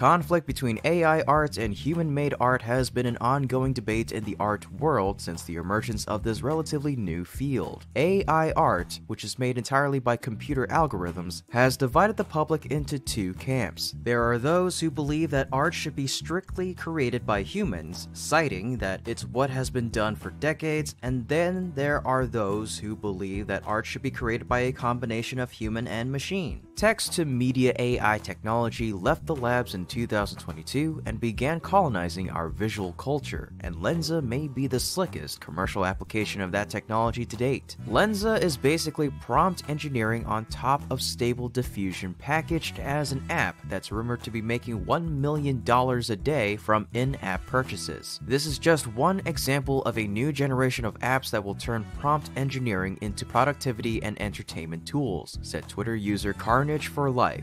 conflict between AI art and human-made art has been an ongoing debate in the art world since the emergence of this relatively new field. AI art, which is made entirely by computer algorithms, has divided the public into two camps. There are those who believe that art should be strictly created by humans, citing that it's what has been done for decades, and then there are those who believe that art should be created by a combination of human and machine. Text to media AI technology left the labs in 2022 and began colonizing our visual culture, and Lensa may be the slickest commercial application of that technology to date. Lensa is basically prompt engineering on top of Stable Diffusion packaged as an app that's rumored to be making $1 million a day from in app purchases. This is just one example of a new generation of apps that will turn prompt engineering into productivity and entertainment tools, said Twitter user Carnage for Life.